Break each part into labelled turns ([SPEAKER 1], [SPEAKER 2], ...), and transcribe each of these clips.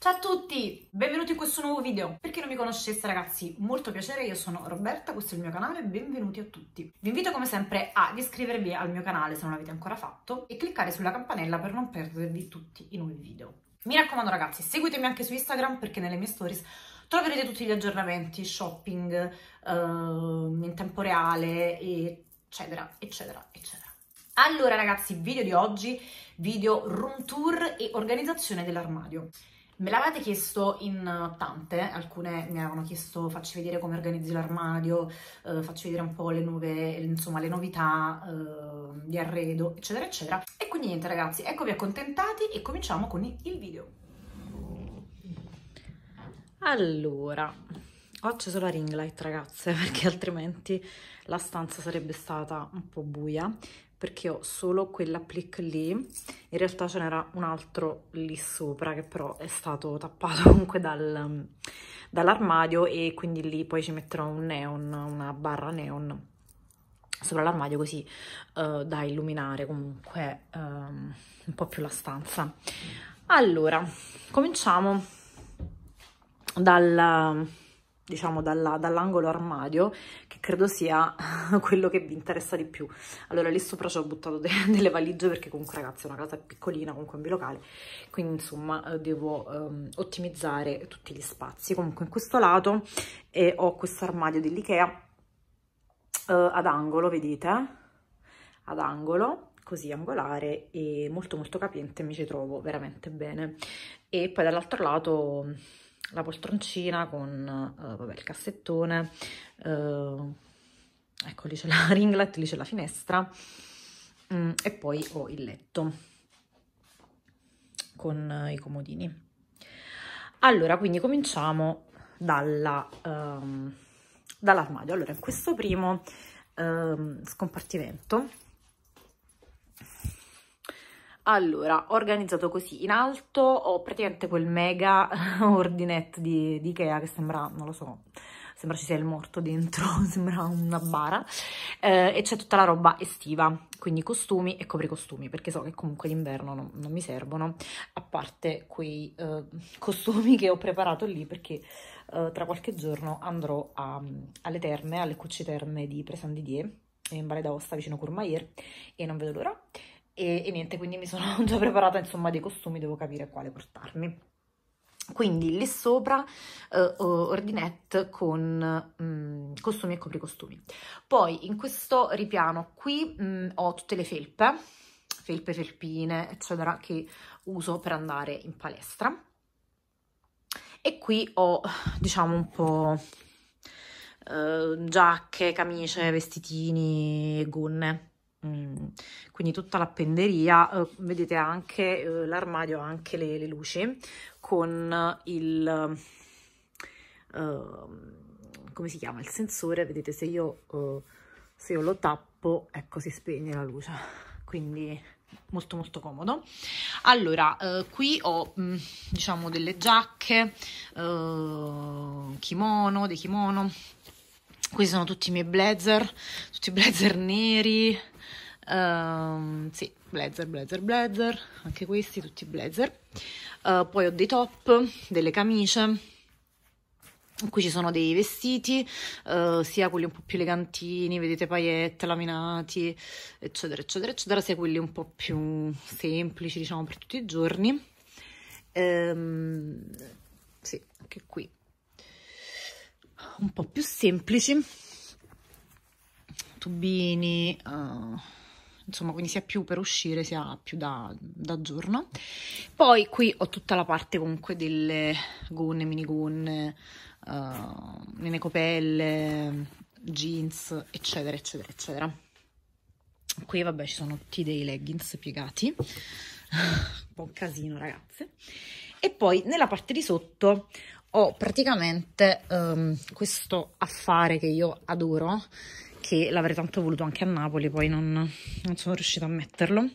[SPEAKER 1] Ciao a tutti, benvenuti in questo nuovo video. Per chi non mi conoscesse ragazzi, molto piacere, io sono Roberta, questo è il mio canale, benvenuti a tutti. Vi invito come sempre ad iscrivervi al mio canale se non l'avete ancora fatto e cliccare sulla campanella per non perdervi tutti i nuovi video. Mi raccomando ragazzi, seguitemi anche su Instagram perché nelle mie stories troverete tutti gli aggiornamenti, shopping, uh, in tempo reale, eccetera, eccetera, eccetera. Allora ragazzi, video di oggi, video room tour e organizzazione dell'armadio. Me l'avete chiesto in tante, alcune mi avevano chiesto facci vedere come organizzi l'armadio, eh, facci vedere un po' le nuove, insomma, le novità eh, di arredo, eccetera, eccetera. E quindi niente ragazzi, eccovi accontentati e cominciamo con il video.
[SPEAKER 2] Allora, ho acceso la ring light ragazze perché altrimenti la stanza sarebbe stata un po' buia perché ho solo quell'applique lì, in realtà ce n'era un altro lì sopra che però è stato tappato comunque dal, dall'armadio e quindi lì poi ci metterò un neon, una barra neon sopra l'armadio così uh, da illuminare comunque um, un po' più la stanza. Allora, cominciamo dal diciamo dall'angolo armadio che credo sia quello che vi interessa di più. Allora lì sopra ci ho buttato de delle valigie perché comunque ragazzi è una casa piccolina comunque un bilocale quindi insomma eh, devo um, ottimizzare tutti gli spazi. Comunque in questo lato eh, ho questo armadio dell'Ikea uh, ad angolo vedete? Ad angolo così angolare e molto molto capiente mi ci trovo veramente bene. E poi dall'altro lato la poltroncina con uh, vabbè, il cassettone, uh, ecco lì c'è la ringlet, lì c'è la finestra mm, e poi ho il letto con uh, i comodini. Allora, quindi cominciamo dalla, um, dall'armadio. Allora, in questo primo um, scompartimento allora, ho organizzato così, in alto ho praticamente quel mega ordinette di, di Ikea che sembra, non lo so, sembra ci sia il morto dentro, sembra una bara, eh, e c'è tutta la roba estiva, quindi costumi e copricostumi, perché so che comunque d'inverno non, non, mi servono, a parte quei eh, costumi che ho preparato lì, perché eh, tra qualche giorno andrò a, alle terme, alle cucce terme di Presan Didier, in Valle d'Aosta, vicino Courmayeur, e non vedo l'ora e, e niente, quindi mi sono già preparata insomma dei costumi, devo capire quale portarmi. Quindi lì sopra uh, ordinette con um, costumi e copricostumi. Poi in questo ripiano qui um, ho tutte le felpe, felpe, felpine, eccetera, che uso per andare in palestra. E qui ho, diciamo, un po' uh, giacche, camicie, vestitini, gonne Mm, quindi tutta l'appenderia, eh, vedete anche eh, l'armadio, anche le, le, luci con il, eh, come si chiama, il sensore, vedete se io, eh, se io lo tappo, ecco si spegne la luce, quindi molto molto comodo. Allora, eh, qui ho mh, mm, diciamo delle giacche, kimono, dei kimono, questi sono tutti i miei blazer, tutti i blazer neri, Um, sì, blazer, blazer, blazer, anche questi tutti blazer. Uh, poi ho dei top, delle camicie. Qui ci sono dei vestiti, uh, sia quelli un po' più elegantini, vedete paillette, laminati, eccetera, eccetera, eccetera, sia quelli un po' più semplici, diciamo, per tutti i giorni. Um, sì, anche qui un po' più semplici, tubini, uh, insomma quindi sia più per uscire sia più da, da giorno. Poi qui ho tutta la parte comunque delle gonne, minigonne uh, nelle copelle jeans eccetera eccetera eccetera. Qui vabbè ci sono tutti dei leggings piegati. Un po' un casino ragazze. E poi nella parte di sotto ho praticamente um, questo affare che io adoro che l'avrei tanto voluto anche a Napoli, poi non, non sono riuscita a metterlo.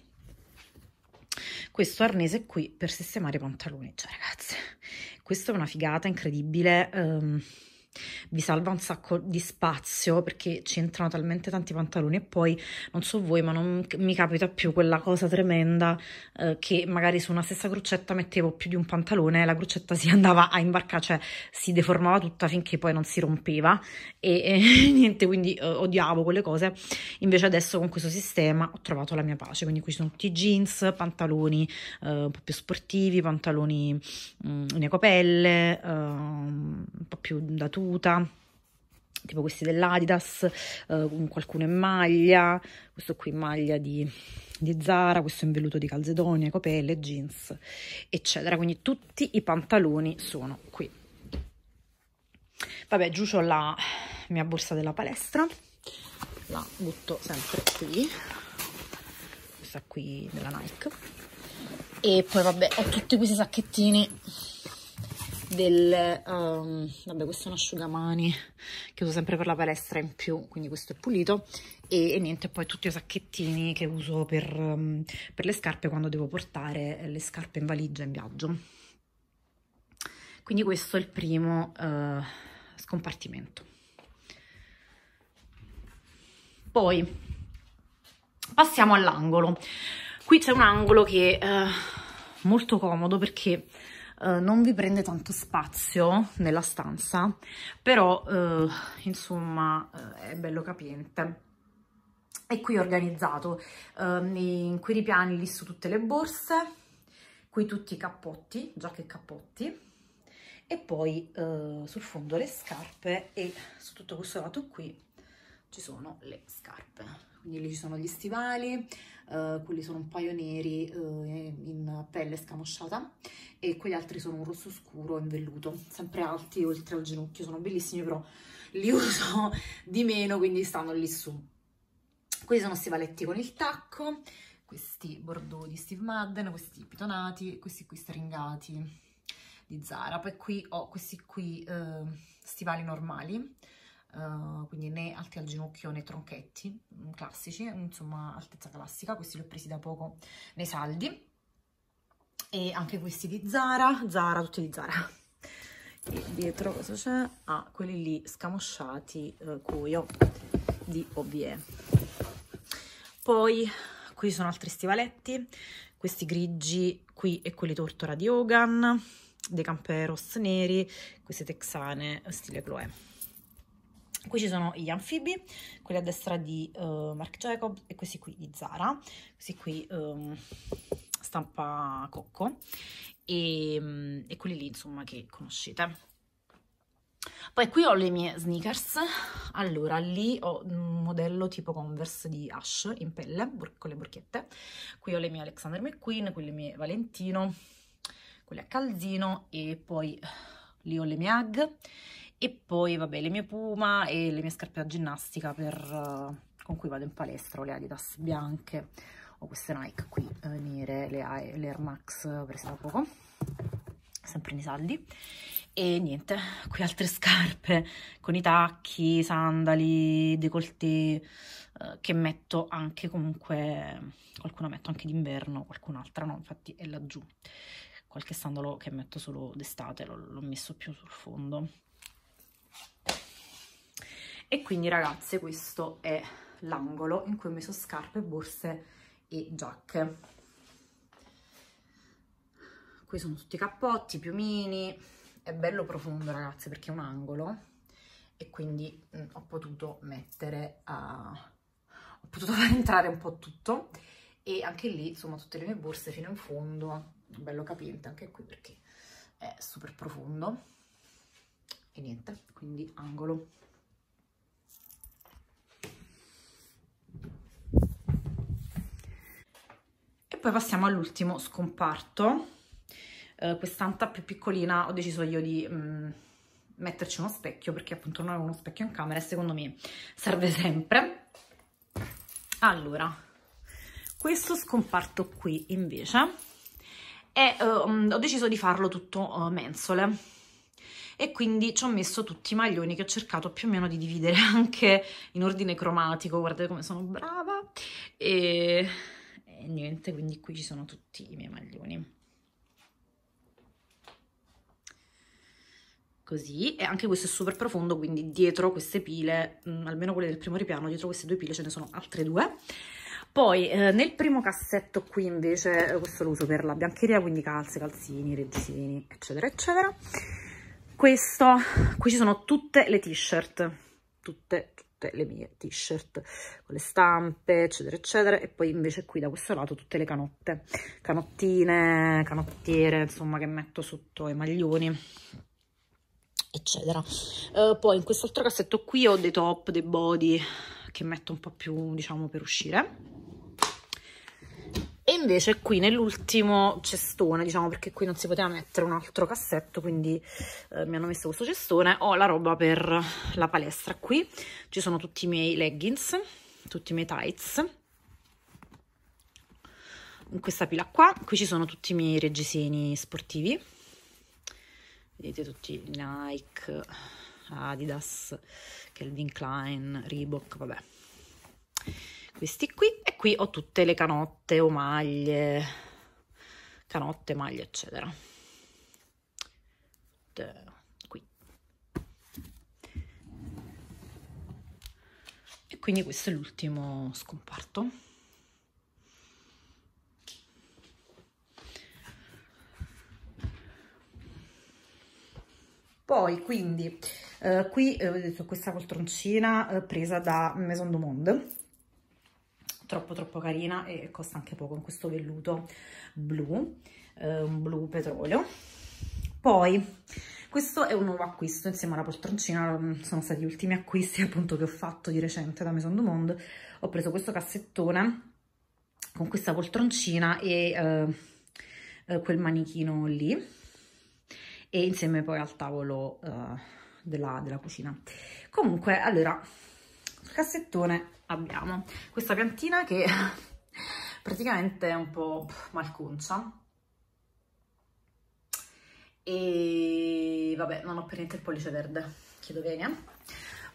[SPEAKER 2] Questo arnese qui per sistemare i pantaloni, cioè ragazzi, questa è una figata incredibile, um, vi salva un sacco di spazio perché ci entrano talmente tanti pantaloni. E poi non so voi ma non mi capita più quella cosa tremenda eh, che magari su una stessa crocetta mettevo più di un pantalone e la crocetta si andava a imbarcare cioè si deformava tutta finché poi non si rompeva. E, e niente quindi eh, odiavo quelle cose. Invece adesso con questo sistema ho trovato la mia pace. Quindi qui sono tutti jeans pantaloni eh, un po' più sportivi pantaloni mh, mm, in ecopelle eh, un po' più da tuta tuta, tipo questi dell'Adidas, eh, qualcuno in maglia, questo qui in maglia di, di Zara, questo in velluto di Calzedonia, copelle, jeans, eccetera. Quindi tutti i pantaloni sono qui. Vabbè, giù ho la mia borsa della palestra, la butto sempre qui, questa qui della Nike. E poi vabbè, ho tutti questi sacchettini del um, vabbè questo è un asciugamani che uso sempre per la palestra in più quindi questo è pulito. E, e niente poi tutti i sacchettini che uso per, um, per, le scarpe quando devo portare le scarpe in valigia in viaggio. Quindi questo è il primo uh, scompartimento. Poi passiamo all'angolo. Qui c'è un angolo che è uh, molto comodo perché eh, non vi prende tanto spazio nella stanza, però uh, insomma uh, è bello capiente. E qui ho organizzato in quei ripiani lì su tutte le borse, qui tutti i cappotti, giacche e cappotti, e poi sul fondo le scarpe e su tutto questo lato qui ci sono le scarpe. Quindi lì ci sono gli stivali, uh, quelli sono un paio neri uh, in pelle scamosciata e quegli altri sono un rosso scuro in velluto, sempre alti oltre al ginocchio, sono bellissimi però li uso di meno quindi stanno lì su. Questi sono stivaletti con il tacco, questi bordeaux di Steve Madden, questi pitonati, questi qui stringati di Zara. Poi qui ho questi qui uh, stivali normali, Uh, quindi né alti al ginocchio né tronchetti, mm, classici, insomma altezza classica, questi li ho presi da poco nei saldi e anche questi di Zara, Zara, tutti di Zara. E dietro cosa c'è? Ah, quelli lì scamosciati, uh, cuoio di OVE. Poi qui sono altri stivaletti, questi grigi qui e quelli tortora di Hogan, dei Camperos neri, queste texane stile Chloe. Qui ci sono gli anfibi, quelli a destra di uh, Marc Jacob e questi qui di Zara, questi qui um, stampa cocco. E, um, e quelli lì insomma che conoscete. Poi qui ho le mie sneakers, allora lì ho un modello tipo Converse di Ash in pelle con le borchette, qui ho le mie Alexander McQueen, qui le mie Valentino, quelle a calzino e poi lì ho le mie Ag e poi vabbè le mie Puma e le mie scarpe da ginnastica per, uh, con cui vado in palestra, le Adidas bianche, ho queste Nike qui uh, nere, le, le Air Max prese da poco, sempre nei saldi. E niente, qui altre scarpe con i tacchi, sandali, décolleté uh, che metto anche comunque, qualcuna metto anche d'inverno, qualcun'altra no, infatti è laggiù. Qualche sandalo che metto solo d'estate, l'ho messo più sul fondo e quindi ragazze questo è l'angolo in cui ho messo scarpe, borse e giacche. Qui sono tutti i cappotti, piumini. È bello profondo ragazze perché è un angolo. E quindi mh, mm, ho potuto mettere a... ho potuto far entrare un po' tutto. E anche lì insomma tutte le mie borse fino in fondo. Bello capiente anche qui perché è super profondo. E niente quindi angolo poi passiamo all'ultimo scomparto. Eh, quest'anta più piccolina ho deciso io di mh, mm, metterci uno specchio perché appunto non ho uno specchio in camera e secondo me serve sempre. Allora, questo scomparto qui invece è, uh, ho deciso di farlo tutto uh, mensole e quindi ci ho messo tutti i maglioni che ho cercato più o meno di dividere anche in ordine cromatico, guardate come sono brava e niente, quindi qui ci sono tutti i miei maglioni. così e anche questo è super profondo quindi dietro queste pile mh, mm, almeno quelle del primo ripiano dietro queste due pile ce ne sono altre due. Poi eh, nel primo cassetto qui invece eh, questo lo uso per la biancheria quindi calze, calzini, reggisini eccetera eccetera. Questo qui ci sono tutte le t-shirt tutte, tutte le mie t-shirt con le stampe eccetera eccetera. E poi invece qui da questo lato tutte le canotte. Canottine, canottiere insomma che metto sotto i maglioni eccetera. Uh, poi in quest'altro cassetto qui ho dei top, dei body che metto un po' più diciamo per uscire invece qui nell'ultimo cestone diciamo perché qui non si poteva mettere un altro cassetto quindi eh, mi hanno messo questo cestone ho la roba per la palestra qui. Ci sono tutti i miei leggings tutti i miei tights. In questa pila qua qui ci sono tutti i miei reggiseni sportivi. Vedete tutti Nike, Adidas, Calvin Klein, Reebok, vabbè. Questi qui e qui ho tutte le canotte o maglie, canotte, maglie, eccetera. Qui. E quindi questo è l'ultimo scomparto. Poi, quindi, eh, qui eh, vedete questa poltroncina eh, presa da Maison du Monde, troppo troppo carina e costa anche poco in questo velluto blu, eh, un blu petrolio. Poi, questo è un nuovo acquisto insieme alla poltroncina, mm, sono stati gli ultimi acquisti appunto che ho fatto di recente da Maison du Monde. Ho preso questo cassettone con questa poltroncina e eh, eh, quel manichino lì e insieme poi al tavolo uh, della, della cucina. Comunque, allora, sul cassettone abbiamo. Questa piantina che praticamente è un po' malconcia. E vabbè non ho per niente il pollice verde. Chiedo bene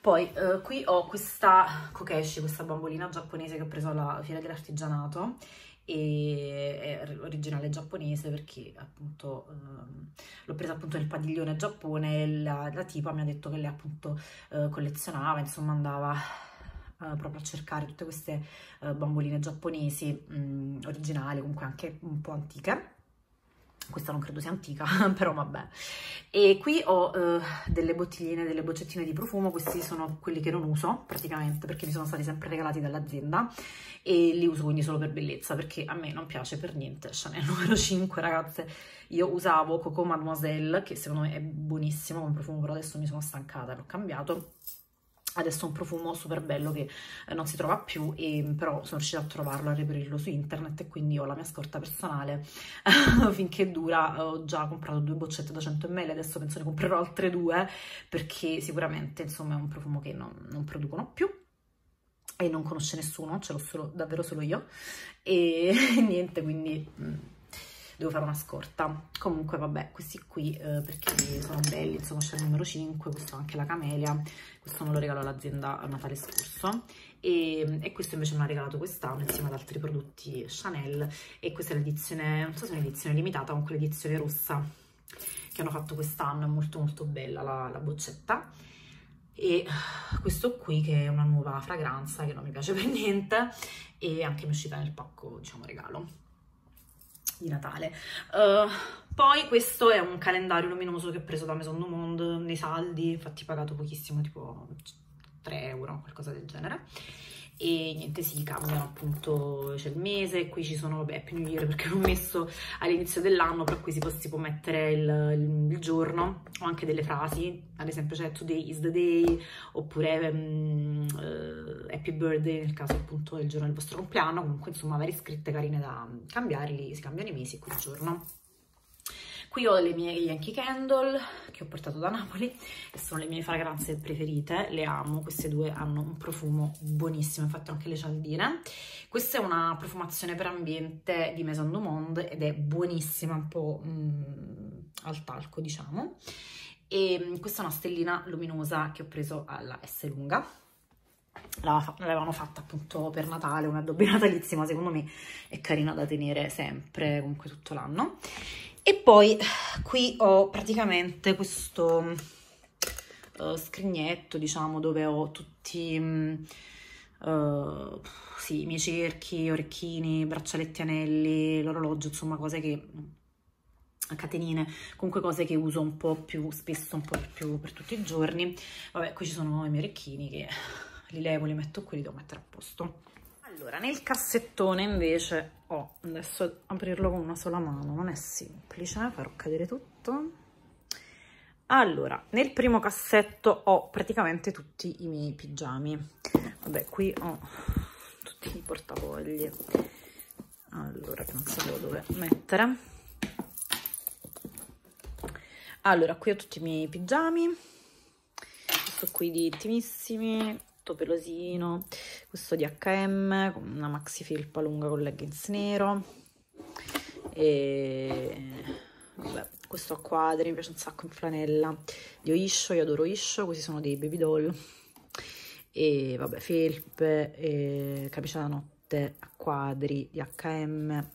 [SPEAKER 2] poi eh, qui ho questa kokeshi questa bambolina giapponese che ho preso alla fiera dell'artigianato. E è originale giapponese perché appunto ehm, l'ho presa appunto nel padiglione Giappone e la, la tipa mi ha detto che lei appunto eh, collezionava, insomma andava eh, proprio a cercare tutte queste eh, bamboline giapponesi mh, originali, comunque anche un po' antiche questa non credo sia antica, però vabbè. E qui ho uh, delle bottigline, delle boccettine di profumo, questi sono quelli che non uso praticamente perché mi sono stati sempre regalati dall'azienda e li uso quindi solo per bellezza perché a me non piace per niente Chanel numero 5 ragazze. Io usavo Coco Mademoiselle che secondo me è buonissimo come profumo però adesso mi sono stancata, l'ho cambiato adesso è un profumo super bello che eh, non si trova più e però sono riuscita a trovarlo, a reperirlo su internet e quindi ho la mia scorta personale. Finché dura ho già comprato due boccette da 100 ml adesso penso ne comprerò altre due perché sicuramente insomma è un profumo che non, non producono più e non conosce nessuno, ce l'ho davvero solo io. E niente quindi... Devo fare una scorta. Comunque vabbè, questi qui eh, perché sono belli, insomma c'è il numero 5, questo anche la camelia, questo me lo regalo all'azienda a Natale scorso. E, e, questo invece me l'ha regalato quest'anno insieme ad altri prodotti Chanel. E questa è l'edizione, non so se è un'edizione limitata, comunque l'edizione rossa che hanno fatto quest'anno, è molto molto bella la, la boccetta. E questo qui che è una nuova fragranza che non mi piace per niente e anche mi è uscita nel pacco diciamo regalo di Natale. Uh, poi questo è un calendario luminoso che ho preso da Maison du Monde nei saldi, infatti pagato pochissimo, tipo 3 euro, qualcosa del genere e niente si cambiano appunto c'è il mese qui ci sono vabbè più New perché l'ho messo all'inizio dell'anno però qui si può, si può mettere il, il, il, giorno o anche delle frasi ad esempio c'è today is the day oppure um, uh, happy birthday nel caso appunto del giorno del vostro compleanno comunque insomma varie scritte carine da cambiare lì si cambiano i mesi e qui il giorno Qui ho le mie Yankee Candle che ho portato da Napoli e sono le mie fragranze preferite, le amo, queste due hanno un profumo buonissimo, infatti ho anche le cialdine. Questa è una profumazione per ambiente di Maison du Monde ed è buonissima, un po' mm, al talco diciamo. E mm, questa è una stellina luminosa che ho preso alla S lunga l'avevano fatta appunto per Natale, una dobbia natalizia, secondo me è carina da tenere sempre, comunque tutto l'anno. E poi qui ho praticamente questo uh, scrignetto, diciamo, dove ho tutti uh, sì, i miei cerchi, orecchini, braccialetti, anelli, l'orologio, insomma, cose che catenine, comunque cose che uso un po' più spesso, un po' più per tutti i giorni. Vabbè, qui ci sono i miei orecchini che li levo, li metto qui, li devo mettere a posto. Allora, nel cassettone invece ho, adesso aprirlo con una sola mano, non è semplice, farò cadere tutto. Allora, nel primo cassetto ho praticamente tutti i miei pigiami. Vabbè, qui ho tutti i portafogli. Allora, che non sapevo dove mettere. Allora, qui ho tutti i miei pigiami. Questo qui di intimissimi, tutto pelosino, questo di H&M, con una maxi felpa lunga con leggings nero, e vabbè, questo a quadri, mi piace un sacco in flanella, di Oisho, io adoro Oisho, questi sono dei baby doll, e vabbè, felpe, e camicia da notte a quadri di H&M,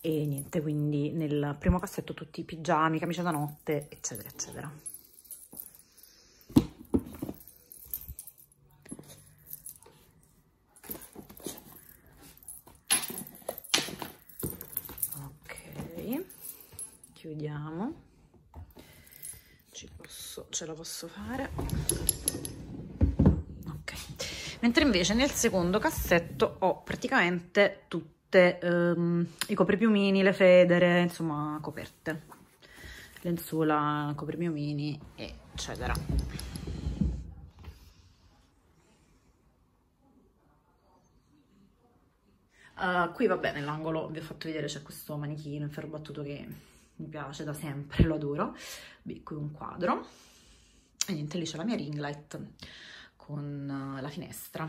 [SPEAKER 2] e niente, quindi nel primo cassetto tutti i pigiami, camicia da notte, eccetera, eccetera. Chiudiamo. Posso, ce la posso fare. Ok. Mentre invece nel secondo cassetto ho praticamente tutte um, i copripiumini le federe insomma coperte. Lenzuola copripiumini eccetera. Uh, qui vabbè nell'angolo vi ho fatto vedere c'è questo manichino in ferro battuto che mi piace da sempre, lo adoro. Beh, qui un quadro. E niente, lì c'è la mia ring light con uh, la finestra.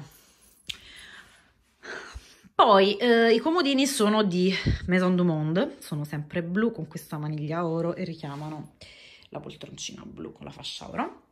[SPEAKER 2] Poi eh, i comodini sono di Maison du Monde, sono sempre blu con questa maniglia oro e richiamano la poltroncina blu con la fascia oro.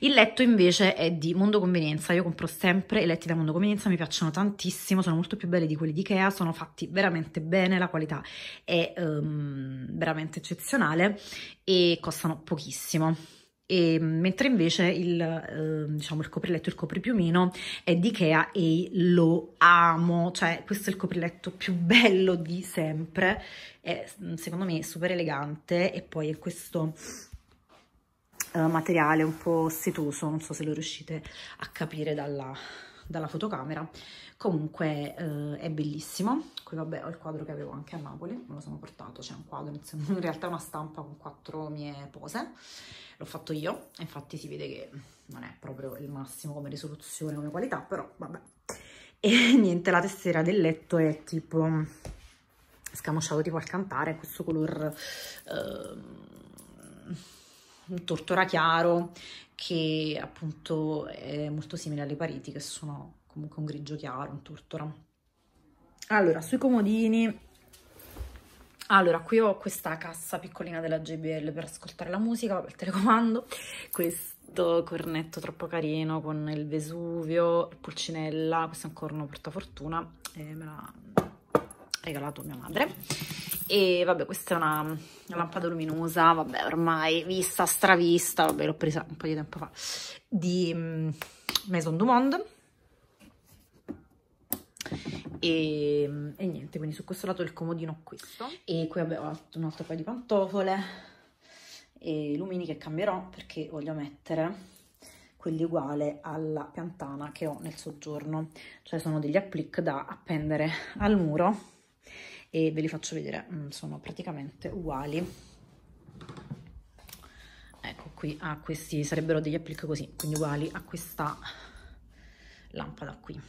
[SPEAKER 2] Il letto invece è di Mondo Convenienza, io compro sempre i letti da Mondo Convenienza, mi piacciono tantissimo, sono molto più belli di quelli di Ikea, sono fatti veramente bene, la qualità è um, veramente eccezionale e costano pochissimo. E, mentre invece il, eh, diciamo, il copriletto, il copripiumino è di Ikea e lo amo, cioè questo è il copriletto più bello di sempre, è secondo me super elegante e poi è questo uh, materiale un po' setoso, non so se lo riuscite a capire dalla, dalla fotocamera. Comunque uh, è bellissimo. Qui vabbè ho il quadro che avevo anche a Napoli, me lo sono portato, c'è un quadro, in realtà è una stampa con quattro mie pose. L'ho fatto io, infatti si vede che non è proprio il massimo come risoluzione, come qualità, però vabbè. E niente, la tessera del letto è tipo scamosciato tipo al cantare, questo color... Uh, un tortora chiaro che appunto è molto simile alle pareti che sono comunque un grigio chiaro, un tortora. Allora, sui comodini, allora qui ho questa cassa piccolina della JBL per ascoltare la musica, vabbè il telecomando, questo cornetto troppo carino con il Vesuvio, il Pulcinella, questo è un corno portafortuna, e me l'ha regalato mia madre. E vabbè questa è una, lampada luminosa vabbè ormai vista stravista vabbè l'ho presa un po' di tempo fa di um, Maison du Monde e, e, niente quindi su questo lato il comodino questo. E qui vabbè ho un altro paio di pantofole e lumini che cambierò perché voglio mettere quelli uguali alla piantana che ho nel soggiorno. Cioè sono degli applique da appendere al muro e ve li faccio vedere, mm, sono praticamente uguali. Ecco qui, a questi sarebbero degli applique così, quindi uguali a questa lampada qui.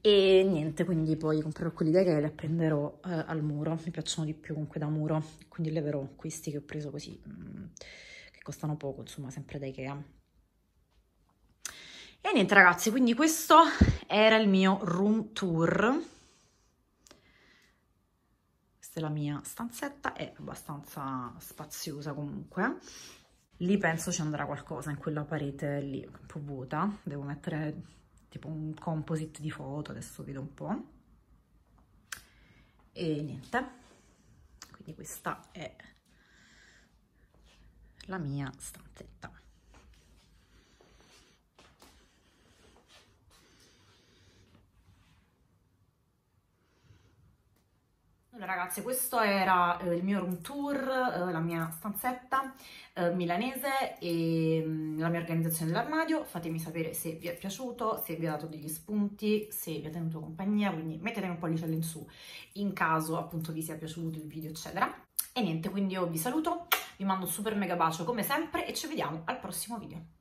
[SPEAKER 2] E niente, quindi poi comprerò quelli da Ikea e li appenderò eh, al muro, mi piacciono di più comunque da muro, quindi leverò questi che ho preso così, mh, mm, che costano poco, insomma, sempre da Ikea. E niente ragazzi, quindi questo era il mio room tour questa è la mia stanzetta, è abbastanza spaziosa comunque. Lì penso ci andrà qualcosa in quella parete lì, un po' vuota. Devo mettere tipo un composite di foto, adesso vedo un po'. E niente. Quindi questa è la mia stanzetta.
[SPEAKER 1] Allora ragazze, questo era eh, il mio room tour, eh, la mia stanzetta eh, milanese e mh, mm, la mia organizzazione dell'armadio. Fatemi sapere se vi è piaciuto, se vi ha dato degli spunti, se vi ha tenuto compagnia, quindi mettetemi un pollice in su in caso appunto vi sia piaciuto il video, eccetera. E niente, quindi io vi saluto, vi mando un super mega bacio come sempre e ci vediamo al prossimo video.